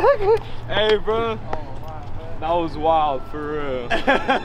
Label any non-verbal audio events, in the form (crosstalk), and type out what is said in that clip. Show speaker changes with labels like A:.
A: (laughs) Hey, bro. That was wild, for real. (laughs)